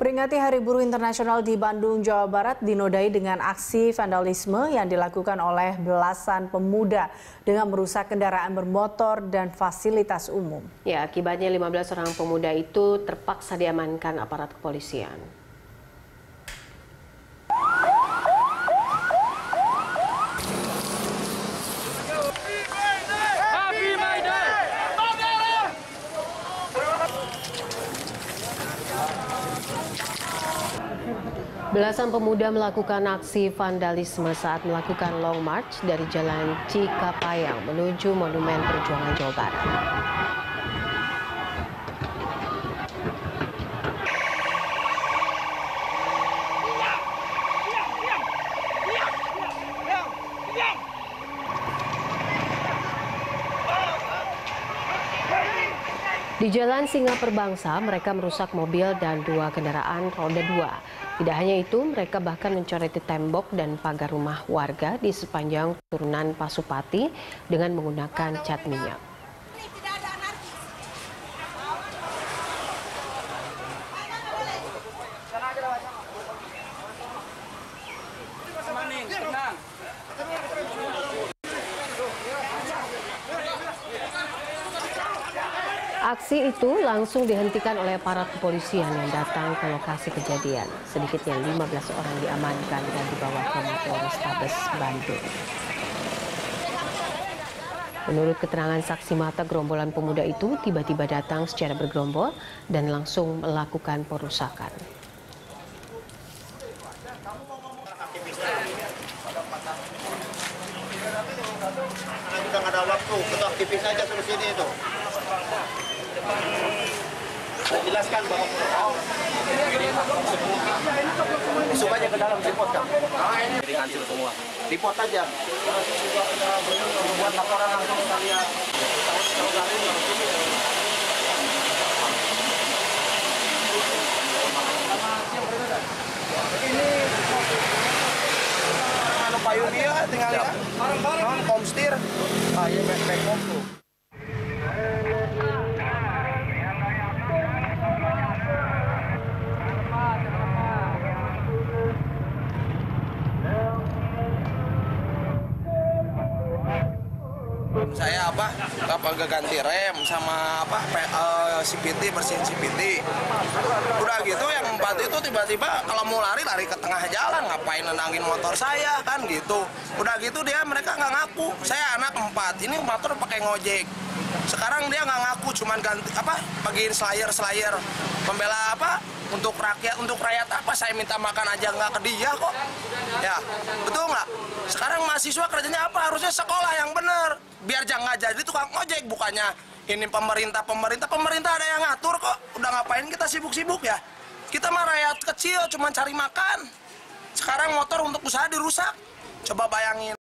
Peringati Hari Buruh Internasional di Bandung, Jawa Barat dinodai dengan aksi vandalisme yang dilakukan oleh belasan pemuda dengan merusak kendaraan bermotor dan fasilitas umum. Ya, akibatnya 15 orang pemuda itu terpaksa diamankan aparat kepolisian. Belasan pemuda melakukan aksi vandalisme saat melakukan long march dari Jalan Cikapayang menuju Monumen Perjuangan Jawa Barat. Di Jalan Singa Perbangsa, mereka merusak mobil dan dua kendaraan roda dua. Tidak hanya itu, mereka bahkan mencoreti tembok dan pagar rumah warga di sepanjang turunan Pasupati dengan menggunakan cat minyak. Aksi itu langsung dihentikan oleh aparat kepolisian yang datang ke lokasi kejadian. Sedikitnya 15 orang diamankan dan dibawa ke Polrestabes Bandung. Menurut keterangan saksi mata, gerombolan pemuda itu tiba-tiba datang secara bergerombol dan langsung melakukan perusakan. Kita ada waktu, kita aktivis aja terus sini itu. Saya jelaskan bahwa masuk aja ke dalam report kan. Jadi hancur semua. Report aja. Buat laporan langsung sekalian. Ini anu payung dia tinggal ya. Non komstir. Ah, iya back back tuh. Saya apa? Apa ganti rem sama apa? P, uh, CPT bersihin CPT udah gitu yang empat itu tiba-tiba kalau mau lari lari ke tengah jalan. Ngapain nendangin motor saya kan gitu. Udah gitu dia mereka nggak ngaku. Saya anak empat. Ini motor pakai ngojek sekarang dia nggak ngaku cuman ganti apa bagiin slayer slayer. Pembela apa? Untuk rakyat untuk rakyat apa? Saya minta makan aja nggak ke dia kok. Ya betul nggak? Sekarang mahasiswa kerjanya apa? Harusnya sekolah yang bener biar jangan jadi tukang ojek bukannya ini pemerintah pemerintah pemerintah ada yang ngatur kok. Udah ngapain kita sibuk-sibuk ya? Kita mah rakyat kecil cuma cari makan. Sekarang motor untuk usaha dirusak. Coba bayangin